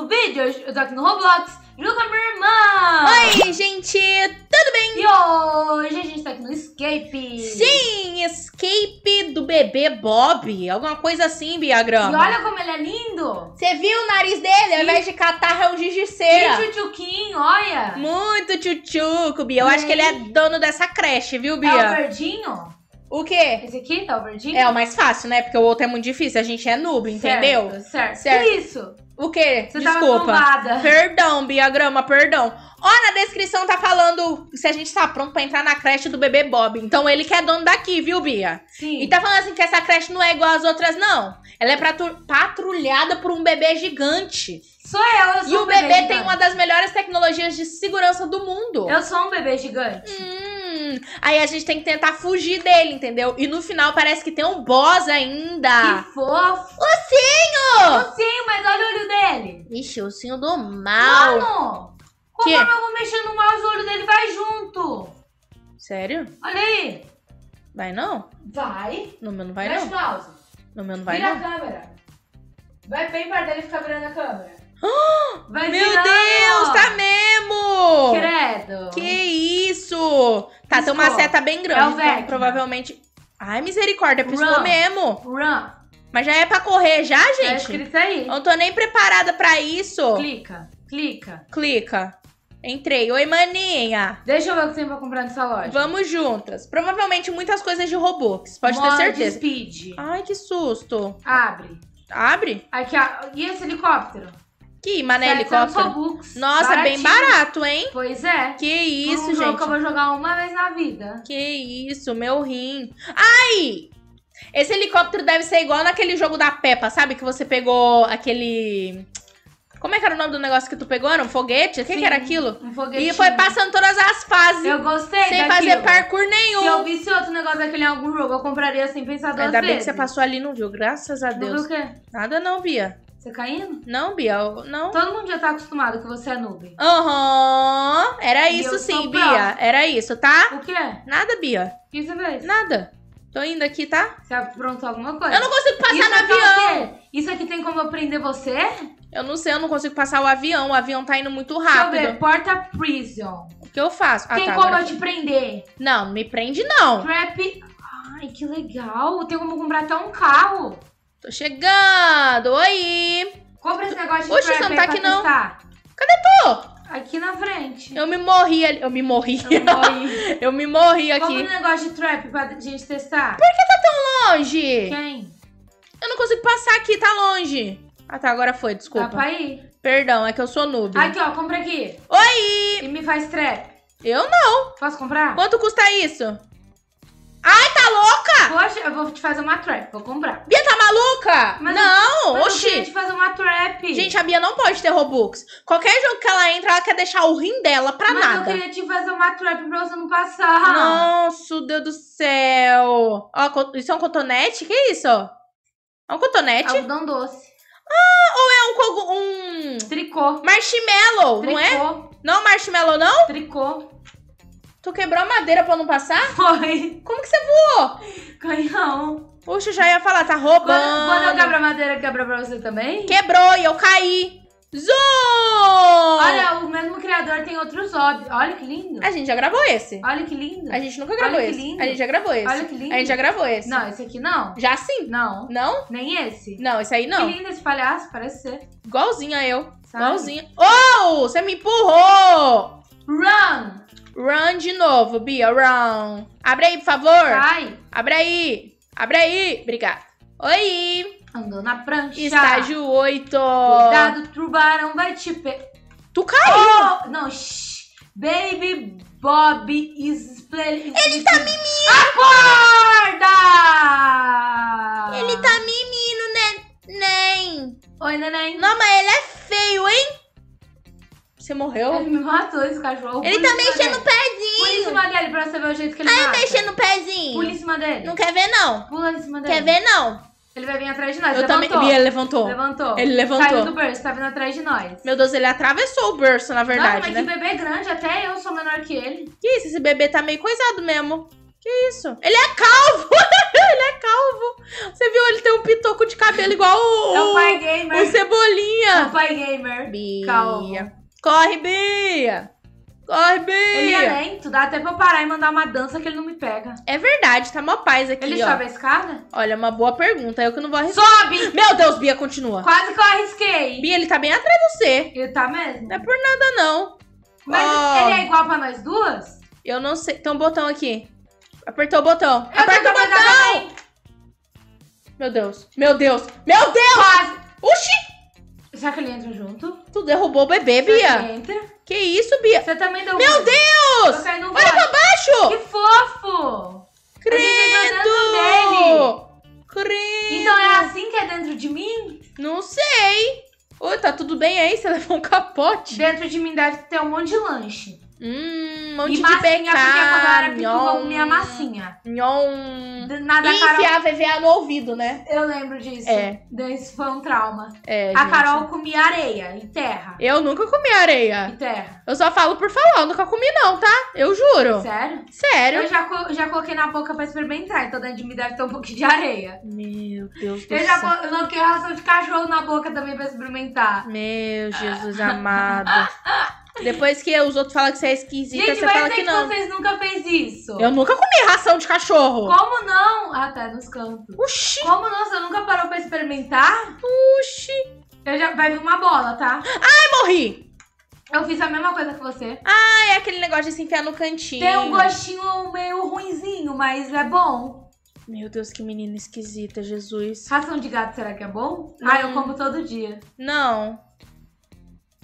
no vídeo. Eu tô aqui no Roblox, junto com a minha irmã. Oi, gente, tudo bem? E hoje a gente tá aqui no Escape. Sim, escape do bebê Bob. Alguma coisa assim, Biagrama. E olha como ele é lindo. Você viu o nariz dele? Ao invés de catarro, é um gigiceira. Que tchutchuquinho, olha. Muito tchutchuco, Bia. Eu E acho que ele é aí? dono dessa creche, viu, É o Bia? verdinho? O quê? Esse aqui tá o verdinho? É o mais fácil, né? Porque o outro é muito difícil. A gente é noob, entendeu? Certo, certo. Certo. Que isso? O quê? Você tava Desculpa. tombada. Perdão, Biagrama, perdão. Ó, na descrição tá falando se a gente tá pronto pra entrar na creche do bebê Bob. Então ele que é dono daqui, viu, Bia? Sim. E tá falando assim que essa creche não é igual às outras, não. Ela é patrulhada por um bebê gigante. Sou eu, eu sou E um o bebê tem gigante. uma das melhores tecnologias de segurança do mundo. Eu sou um bebê gigante. Hum, aí a gente tem que tentar fugir dele, entendeu? E no final parece que tem um boss ainda. Que fofo. Ursinho! Sim, mas olha o olho dele. Ixi, ursinho do mal. Mano, Que? conforme eu vou mexendo no mouse, o olho dele vai junto. Sério? Olha aí. Vai não? Vai. No meu não vai Mexe não. mouse. No meu não vai Vira não. a câmera. Vai bem perto dele e fica virando a câmera. Vai Meu virando. Deus, tá mesmo! Credo. Que isso? Tá, tem uma seta bem grande, É o então provavelmente... Ai, misericórdia, piscou Run. mesmo. Run. Mas já é pra correr já, Tá gente? escrito aí. Eu não tô nem preparada pra isso. Clica. Clica. Clica. Entrei. Oi, maninha. Deixa eu ver o que tem pra comprar nessa loja. Vamos juntas. Provavelmente muitas coisas de Robux, pode ter certeza. Speed. Ai, que susto. Abre. Abre? Aqui, ó. E esse helicóptero? Que mané 700 helicóptero. Nossa, bem Baratinho. barato, hein? Pois é. Que Por isso, um jogo gente. que eu vou jogar uma vez na vida. Que isso, meu rim. Ai! Esse helicóptero deve ser igual naquele jogo da Peppa, sabe? Que você pegou aquele. Como é que era o nome do negócio que tu pegou? Era um foguete? O que, que era aquilo? Um foguetinho. E foi passando todas as fases. Eu gostei sem daquilo. fazer parkour Se eu nenhum. visse outro negócio daquele em algum jogo, eu compraria sem pensar duas Ainda bem que vezes. você passou ali e não viu, graças a Não viu Deus. o quê? Nada não, Bia. Você caindo? Não, Bia, não. Todo mundo já tá acostumado que você é noob. Aham, era E isso sim, Bia. Era isso, tá? O quê? Nada, Bia. O que você fez? Nada. Tô indo aqui, tá? Você aprontou alguma coisa? Eu não consigo passar Isso no é avião. quê? Isso aqui tem como eu prender você? Eu não sei, eu não consigo passar o avião. O avião tá indo muito Deixa eu rápido. ver. Porta prison. O que eu faço? Ah, tem tá, como agora eu te prender? Não, não me prende não. Trap... Ai, que legal. Tem como comprar até um carro. Tô chegando. Oi. Compra esse negócio de Oxe, trap você não tá aqui, não. testar. Tô. Aqui na frente. Eu me morri ali. Eu me morri. Eu morri. Eu me morri Compra aqui. um negócio de trap pra gente testar. Longe. Quem? Eu não consigo passar aqui, tá longe. Ah, tá, agora foi, Dá desculpa. pra ir? Perdão, é que eu sou noob. Aqui, ó. Compra aqui. Oi! E me faz trap. Eu não. Posso comprar? Quanto custa isso? Ai, tá louca? Poxa, eu vou te fazer uma trap. Vou comprar. Bia tá maluca? Mas não, Mas eu oxi. queria te fazer uma trap. Gente, a Bia não pode ter Robux. Qualquer jogo que ela entra, ela quer deixar o rim dela pra Mas eu nada. queria te fazer uma trap pra você não passar. Nossa, Deus do céu. Ó, isso é um cotonete? Que isso? É um cotonete? Algodão doce. É um, um Tricô. marshmallow, não é? Tricô. Não marshmallow, não? Tricô. Tu quebrou a madeira pra eu não passar? Foi. Como que você voou? Canhão. Puxa, já ia falar, tá Quando, roubando. quando eu quebro a madeira, quebra pra você também? Quebrou e eu caí. Zoom! Olha, o mesmo criador tem outros hobbies. Olha que lindo. A gente já gravou esse. Olha que lindo. A gente nunca gravou Olha que esse. lindo. A gente já gravou esse. Olha que lindo. A gente já gravou esse. Não, esse aqui não. Já sim? Não. Não? Nem esse. Não, esse aí não. Que lindo esse palhaço, parece ser. Igualzinho a eu. Sabe? Igualzinho. Oh, você me empurrou! Run! Run de novo, Bia, run. Abre aí, por favor. Sai! Abre aí. Abre aí. Obrigada. Oi. Andou na prancha. Estágio 8. Cuidado, tubarão vai te pegar. Tu caiu. Oh, não, shh. Baby Bob is play. Ele tá Acorda! Ele tá menino, né? Nem. Oi, neném. Não, mas Você morreu? Ele me matou esse cachorro. Ele tá mexendo o dele. Pula em pezinho. cima dele pra você ver o jeito que ele Ai, mata. mexendo o pezinho. Pula em cima dele. Não quer ver, não. Pula em cima dele. Quer ver, não. Ele vai vir atrás de nós. Eu também. Levantou. Bia, ele levantou. Levantou. Ele levantou. Saiu do berço, tá vindo atrás de nós. Meu Deus, ele atravessou o berço, na Não, verdade, mas né? que bebê grande, até eu sou menor que ele. Que isso? Esse bebê tá meio coisado mesmo. Que isso? Ele é calvo! ele é calvo! Você viu? Ele tem um pitoco de cabelo igual o, É o pai o gamer. É Cebolinha. o pai gamer. Bia. Calma. Corre, Bia. Corre, Bia. Ele é lento, dá até pra eu parar e mandar uma dança que ele não me pega. É verdade, tá mó paz aqui, Ele ó. sobe a escada? Olha, uma boa pergunta. Eu que não vou arriscar. Sobe! Meu Deus, Bia, continua. Quase que eu arrisquei. Bia, ele tá bem atrás de você. Ele tá mesmo? Não é por nada, não. Mas Ó. ele é igual pra nós duas? Eu não sei. Tem um botão aqui. Apertou o botão. Eu Aperta o botão! Meu Deus. Meu Deus. Meu Deus! Quase. Oxi! Será que ele entra junto? Tu derrubou o bebê, Será que Bia. ele entra? Que isso, Bia? Você também deu Meu Eu Deus! Olha pra baixo! Que fofo! Dentro Credo! Credo! Então é assim que é dentro de mim? Não sei. Oi, tá tudo bem aí? Você levou um capote? Dentro de mim deve ter um monte de lanche. Hum, um monte e de massinha, porque quando eu era pequena eu comia massinha. Nhon. Nada, E Carol... enfiar VVA no ouvido, né? Eu lembro disso. É. Esse foi um trauma. É, a gente. Carol comia areia e terra. Eu nunca comi areia. E terra. Eu só falo por falar, eu nunca comi não, tá? Eu juro. Sério? Sério. Eu já, co- já coloquei na boca pra experimentar, então dentro de mim deve ter um pouquinho de areia. Meu Deus do Eu já céu. co- coloquei ração de cachorro na boca também pra experimentar. Meu Jesus amado. Depois que os outros falam que você é esquisita, Gente, você fala que que, não. vocês nunca fez isso. Eu nunca comi ração de cachorro. Como não? Até nos cantos. Oxi, Como não? Você nunca parou pra experimentar? oxi. Eu já... Vai vir uma bola, tá? Ai, morri. Eu fiz a mesma coisa que você. Ah, é aquele negócio de se enfiar no cantinho. Tem um gostinho meio ruinzinho, mas é bom. Meu Deus, que menina esquisita, Jesus. Ração de gato, será que é bom? Hum. Ah, eu como todo dia. Não.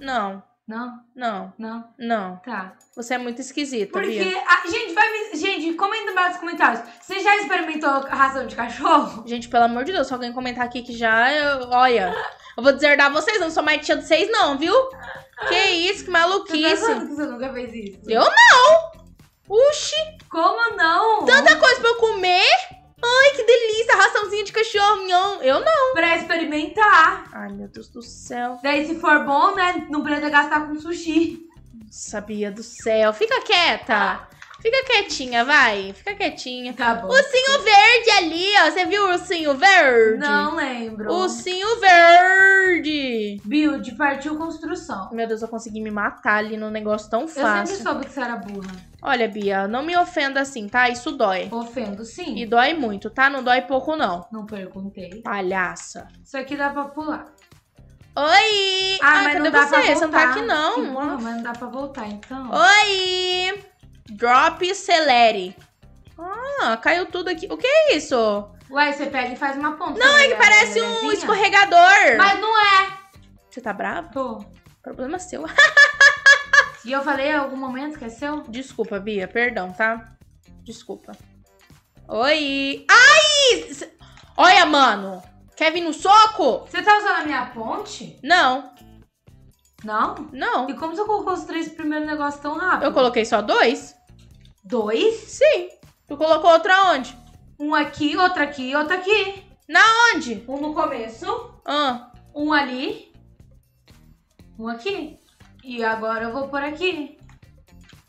Não, Não? não, Não? não. Tá. Você é muito esquisita. Porque, ah, gente, vai me... Gente, comenta embaixo nos comentários. Você já experimentou ração de cachorro? Gente, pelo amor de Deus, se alguém comentar aqui que já, eu- olha, eu vou deserdar vocês, eu não sou mais tia de vocês não, viu? Que isso, que Você tá maluquice. que você nunca fez isso? Eu não! Uxi, Como não? tanta coisa pra eu comer. Raçãozinha de cachorro. nham. Eu não. Pra experimentar. Ai, meu Deus do céu. Daí, se for bom, né? Não precisa gastar com sushi. Sabia do céu. Fica quieta. Fica quietinha, vai. Fica quietinha. Tá bom. Ursinho verde ali, ó. Você viu o ursinho verde? Não lembro. Ursinho verde. Build partiu construção. Meu Deus, eu consegui me matar ali no negócio tão Eu sempre fácil. soube que você era burra. Olha, Bia, não me ofenda assim, tá? Isso dói. Ofendo, sim. E dói muito, tá? Não dói pouco, não. Não perguntei. Palhaça. Isso aqui dá pra pular. Oi! Ah, Ai, mas cadê não dá você? pra voltar. Você não tá aqui, não. burra, mas não dá pra voltar, então. Oi! Drop Celere. Ah, caiu tudo aqui. O que é isso? Ué, você pega e faz uma ponta. Não, é que parece um escorregador. Mas não é. Você tá bravo? Tô. Problema seu. E eu falei em algum momento que é seu? Desculpa, Bia. Perdão, tá? Desculpa. Oi! Ai! Olha, mano. Quer vir no soco? Você tá usando a minha ponte? Não, Não? não. E como você colocou os três primeiros negócios tão rápido? Eu coloquei só dois? Dois? Sim. Tu colocou outro aonde? Um aqui, outro aqui, outro aqui. Onde? Um no começo, Ah, um ali, um aqui. E agora eu vou por aqui.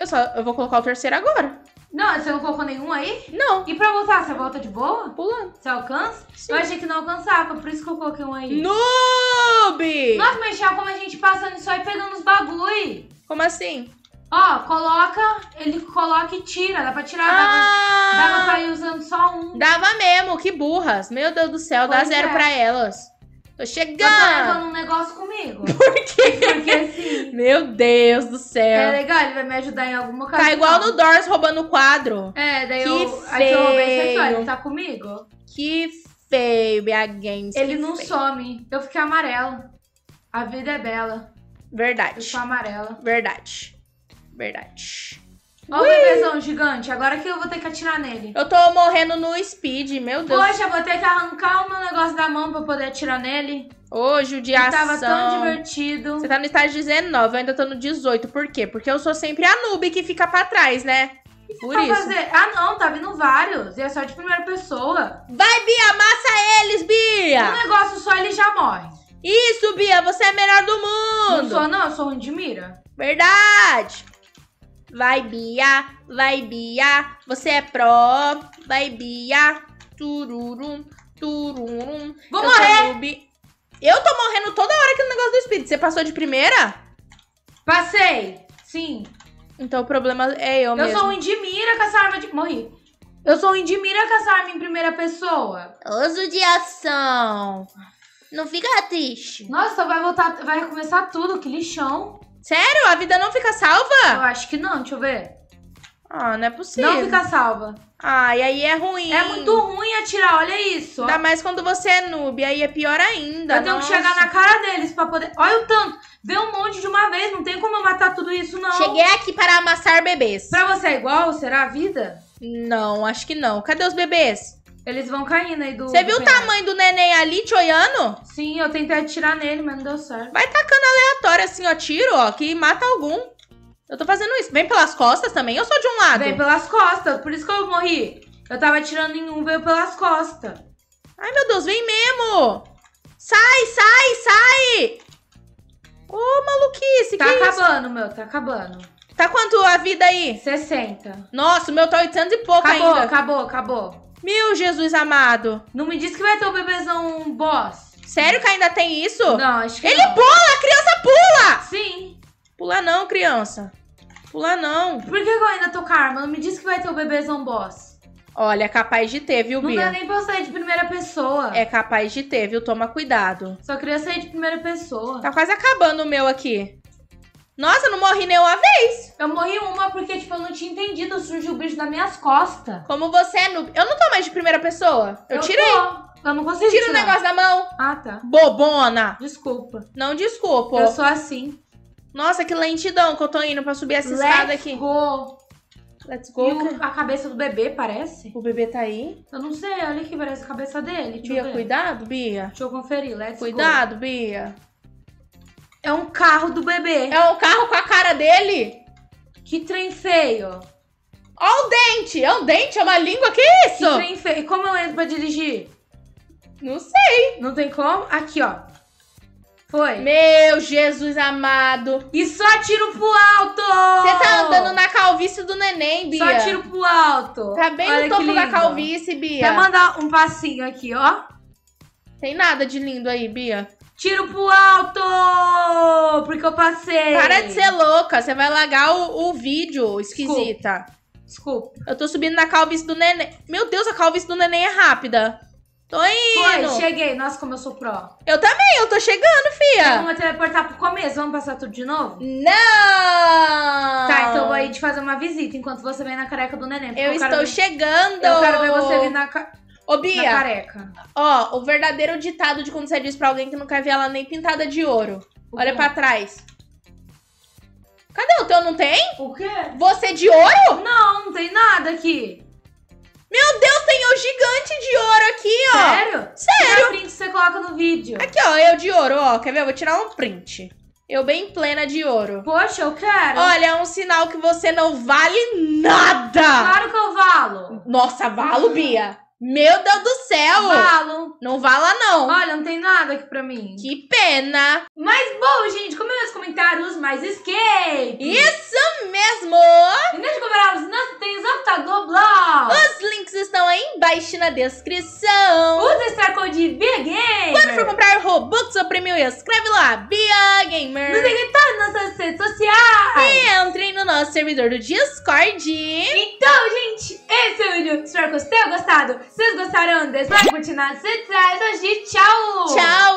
eu só eu vou colocar o terceiro agora. Não, você não colocou nenhum aí? Não, E pra voltar, você volta de boa? pulando. Você alcança? Sim. Eu achei que não alcançava, por isso que eu coloquei um aí. Noob! Nossa, mas Thiago, como a gente passando só e pegando os bagulho. Como assim? Ó, coloca, ele coloca e tira. Dá pra tirar, dava, dava pra Ah! ir usando só um. Dava mesmo, que burras. Meu Deus do céu, dá Pois zero é. pra elas. Tô Eu tô chegando. levando um negócio comigo. Por quê? Porque assim, Meu Deus do é céu. legal, ele vai me ajudar em alguma ocasião. Tá igual no Doors roubando o quadro. É, daí Que eu. Aí eu roubei feio. Ele tá comigo? Que feio, Bia Games. Ele não feio. some. Eu fiquei amarela. A vida é bela. Eu Verdade. sou amarela. Verdade. Verdade. Ó o bebezão gigante. Agora que eu vou ter que atirar nele. Eu tô morrendo no speed, meu Deus. Poxa, eu vou ter que arrancar o meu negócio da mão pra poder atirar nele. Ô, Ele judiação. tava tão divertido. Você tá no estágio 19, eu ainda tô no 18. Por quê? Porque eu sou sempre a noob que fica pra trás, né? Por Pra isso. fazer? Ah, não, tá vindo vários. E é só de primeira pessoa. Vai, Bia, amassa eles, Um Bia! negócio só ele já morre. Isso, Bia, você é a melhor do Não mundo! sou, não, eu sou ruim de mira. Verdade! Vai, Bia, vai, Bia, você é pró. Vai, Bia, tururum, Turum. Vou eu morrer! sou. Eu tô morrendo toda hora aqui no negócio do espírito. Você passou de primeira? Passei! Sim. Então o problema é eu, Eu mesmo. sou um de mira com essa arma de. Morri. Eu sou um de mira com essa arma em primeira pessoa. Uso de ação. Não fica triste. Nossa, vai voltar. Vai recomeçar tudo, que lixão. Sério? A vida não fica Eu salva? acho que não, deixa eu ver. Ah, não é possível. Não fica salva. Ah, e aí é ruim. É muito ruim atirar, olha isso. ó. Ainda mais quando você é noob, aí é pior ainda. Eu tenho nossa. que chegar na cara deles pra poder. Olha o tanto. Vê um monte de uma vez. Não tem como eu matar tudo isso, não. Cheguei aqui para amassar bebês. Pra você é igual? Será a vida? Não, acho que não. Cadê os bebês? Eles vão caindo aí do. Você do viu o penhasco. tamanho do neném ali te olhando? Sim, eu tentei atirar nele, mas não deu certo. Vai tacando aleatório assim, ó, tiro, ó, que mata algum. Eu tô fazendo isso. Vem pelas costas também, eu sou de um lado. Veio pelas costas, por isso que eu morri. Eu tava atirando em um, veio pelas costas. Ai, meu Deus, vem mesmo. Sai, sai, sai. Ô, maluquice, Tá que isso? acabando, meu, tá acabando. Tá quanto a vida aí? 60. Nossa, o meu tá 800 e pouco Acabou, ainda. acabou, acabou. Meu Jesus amado. Não me diz que vai ter o bebezão boss. Sério que ainda tem isso? Não, acho que Ele não. pula, a criança pula. Sim. Pula não, criança. Pula não. Por que eu ainda tô com a arma? Não me diz que vai ter o bebezão boss. Olha, é capaz de ter, viu, Não Bia? dá nem pra eu sair de primeira pessoa. É capaz de ter, viu? Toma cuidado. Só queria sair de primeira pessoa. Tá quase acabando o meu aqui. Nossa, não morri nenhuma vez. Eu morri uma porque, tipo, eu não tinha entendido. Surgiu o bicho nas minhas costas. Como você é noob. Eu não tô mais de primeira pessoa. Eu, tirei. tô. Eu não consigo Tira o negócio da mão. Ah, tá. Bobona. Desculpa. Não desculpa. Eu sou assim. Nossa, que lentidão que eu tô indo pra subir essa escada Let's aqui. go. Let's E go. o- a cabeça do bebê, parece? O bebê tá aí. Eu não sei, olha aqui, parece a cabeça dele. Deixa eu Bia, cuidado, Bia. Deixa eu conferir, let's go. Cuidado, Bia. É um carro do bebê. É um carro com a cara dele. Que trem feio. Ó o dente. É um dente, é uma língua. Que Que isso? trem feio. E como eu entro pra dirigir? Não sei. Não tem como? Aqui, ó. Foi. Meu Jesus amado. E só tiro pro alto! Você tá andando na calvície do neném, Bia. Só tiro pro alto. Tá bem Olha no topo que da calvície, Bia. Quer mandar um passinho aqui, ó? Tem nada de lindo aí, Bia. Tiro pro alto! Porque eu passei. Para de ser louca. Você vai largar o, o vídeo, esquisita. Desculpa. Eu tô subindo na calvície do neném. Meu Deus, a calvície do neném é rápida. Tô indo. Foi, cheguei. Nossa, como eu sou pró. Eu também, eu tô chegando, fia. Vamos teleportar pro começo. Vamos passar tudo de novo? Não! Tá, então eu vou aí te fazer uma visita enquanto você vem na careca do neném. Eu estou ver- chegando. Eu quero ver você vir na, ca... Ô, na Bia, careca. ó, o verdadeiro ditado de quando você diz pra alguém que não quer ver ela nem pintada de ouro. O Olha quê? pra trás. Cadê o teu? Não tem? O quê? Você de ouro? Não, não tem nada aqui. Meu Deus, tem o gigante de ouro aqui, ó. Sério? Sério? Tira print que você coloca no vídeo. Aqui, ó, eu de ouro, ó. Quer ver? Eu vou tirar um print. Eu bem plena de ouro. Poxa, eu quero. Olha, é um sinal que você não vale nada. Claro que eu valo. Nossa, valo, Bia. Meu Deus do céu. Valo. Não vala, não. Olha, não tem nada aqui pra mim. Que pena. Mas bom, gente, comenta nos comentários mais escape. Isso mesmo. E deixa eu comentar, não tem Zopta do blog. Os links estão aí embaixo na descrição. Usa esse code BIAGAMER. Quando for comprar Robux ou Premium, escreve lá, Bia Nos Gamer. siga em todas as nossas redes sociais. E entrem no nosso servidor do Discord. Então, gente, esse é o vídeo. Espero que vocês tenham gostado. Se vocês gostaram, deixa o like, curtir nas redes sociais. Hoje, tchau. Tchau.